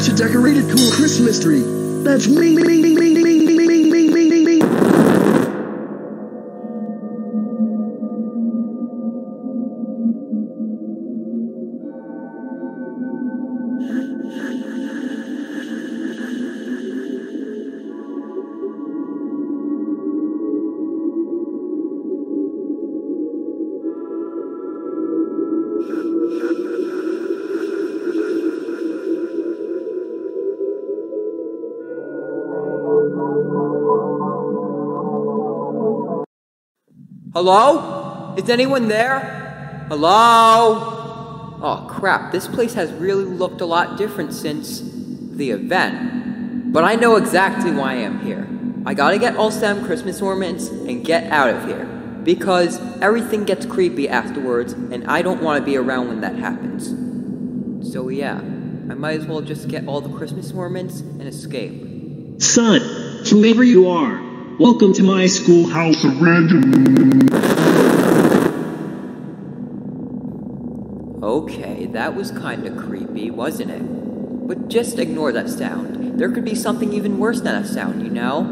to decorate a cool Christmas tree. That's me, me, me, me. Hello? Is anyone there? Hello? Oh crap, this place has really looked a lot different since the event. But I know exactly why I am here. I gotta get all seven Christmas ornaments and get out of here. Because everything gets creepy afterwards, and I don't want to be around when that happens. So yeah, I might as well just get all the Christmas ornaments and escape. Son, whoever you are, welcome to my schoolhouse of random. Okay, that was kinda creepy, wasn't it? But just ignore that sound. There could be something even worse than a sound, you know?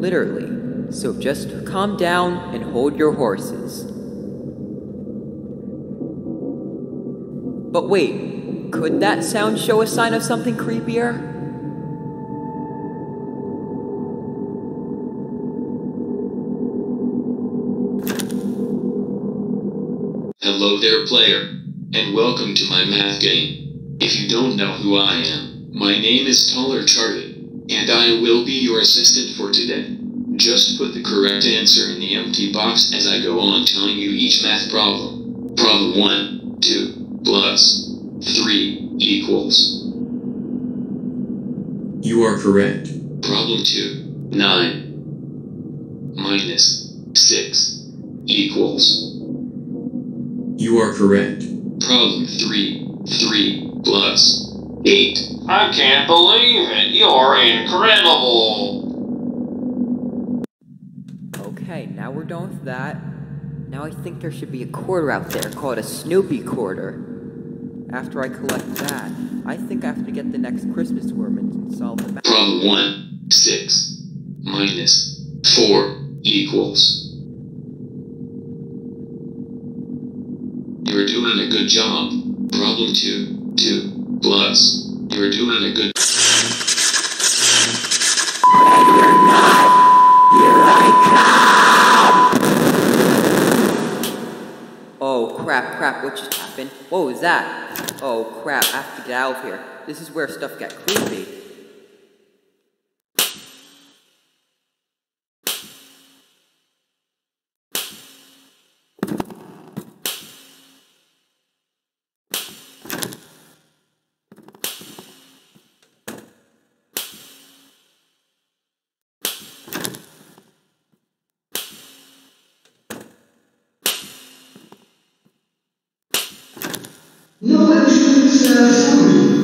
Literally. So just calm down and hold your horses. But wait, could that sound show a sign of something creepier? Hello there, player, and welcome to my math game. If you don't know who I am, my name is Taller Charted, and I will be your assistant for today. Just put the correct answer in the empty box as I go on telling you each math problem. Problem 1, 2, plus 3 equals. You are correct. Problem 2, 9 minus 6 equals. You are correct. Problem 3. 3 plus 8. I can't believe it. You're incredible. Okay, now we're done with that. Now I think there should be a quarter out there called a Snooby quarter. After I collect that, I think I have to get the next Christmas worm and solve the math. Problem 1. 6 minus 4 equals. You're doing a good job. Problem 2. 2 plus. You're doing a good Oh crap, crap, what just happened? What was that? Oh crap, I have to get out of here. This is where stuff got creepy. No, actually, it's uh.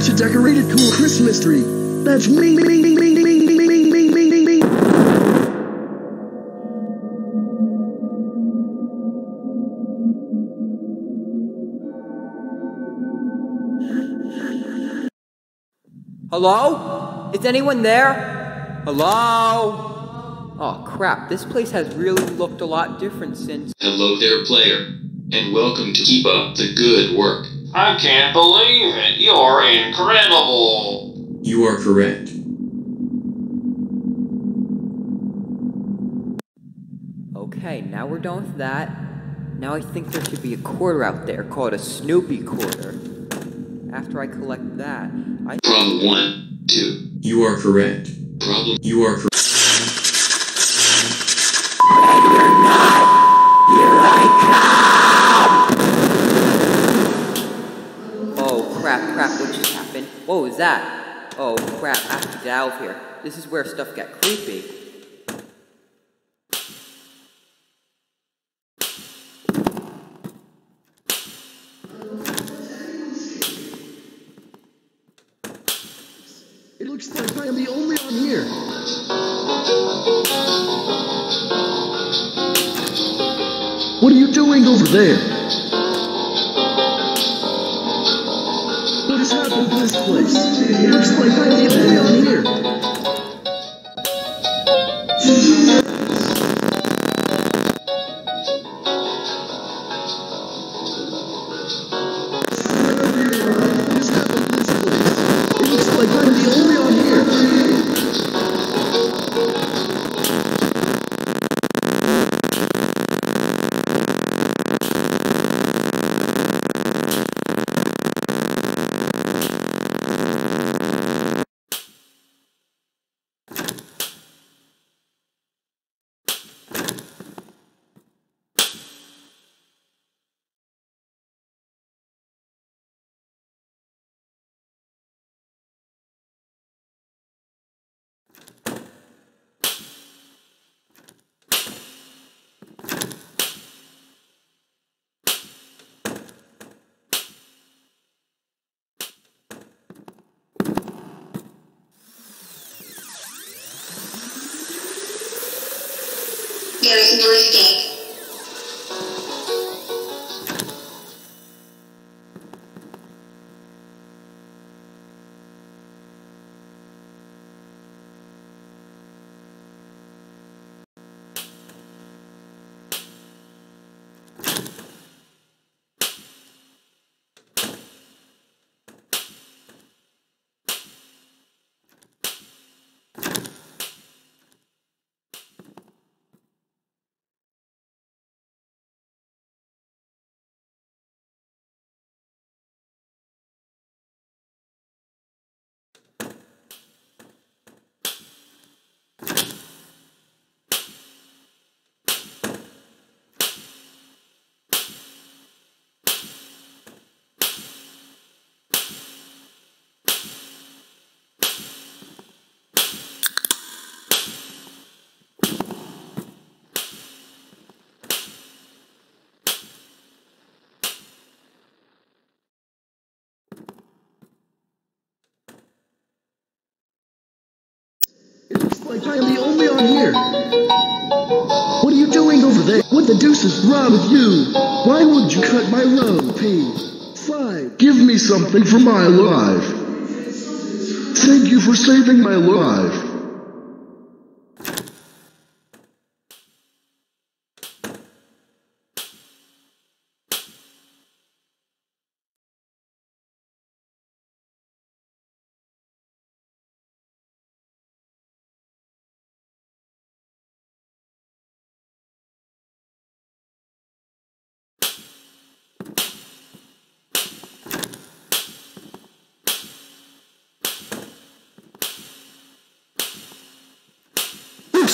Snooby's adventure to decorated cool Christmas tree. That's me, me, me, me, me, me, me, me, me, me, me, me. Hello? Is anyone there? Hello? Oh crap, this place has really looked a lot different since. Hello there, player, and welcome to Keep Up the Good Work. I can't believe it. You're incredible. You are correct. Okay, now we're done with that. Now I think there should be a quarter out there called a Snooby quarter. After I collect that, I. Problem 1, 2. You are correct. Problem You are correct. Oh crap, crap, what just happened? What was that? Oh crap, I have to get out of here. This is where stuff got creepy. It looks like I am the only one here. What are you doing over there? Place? It looks like I'm the only one here. Is no escape. It What the deuce is wrong with you? Why would you cut my road, P? Fine. Give me something for my life. Thank you for saving my life.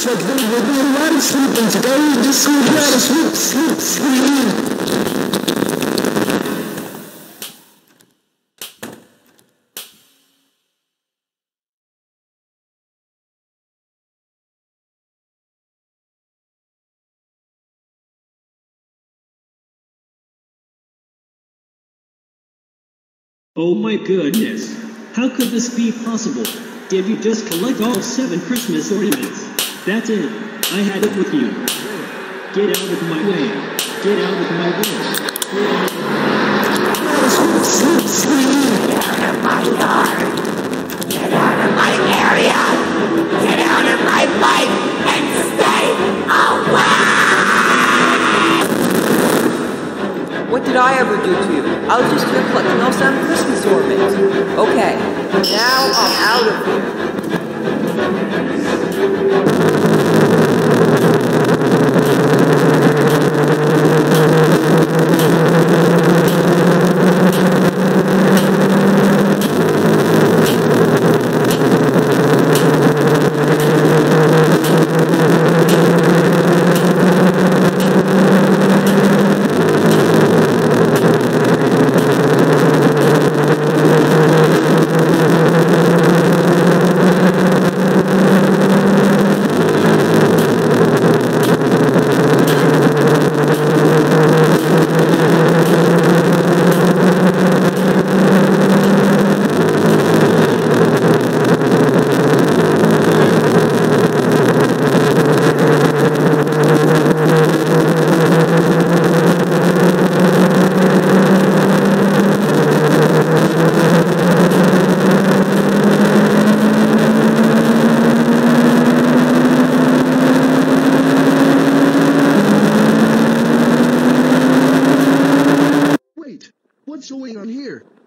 Be a lot of sleeping today. Just sleep, sleep, sleep, sleep. Oh my goodness. How could this be possible? Did you just collect all seven Christmas ornaments? That's it. I had it with you. Get out of my way. Get out of my way. Get out of my yard. Get out of my area. Get out of my life and stay away. What did I ever do to you? I was just here collecting those seven Christmas ornaments. Okay, now I'm out of here.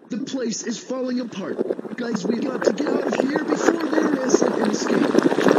The place is falling apart. Guys, we've got to get out of here before they an and escape.